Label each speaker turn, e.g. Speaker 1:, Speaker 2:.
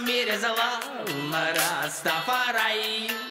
Speaker 1: в мире зла, Растафарай.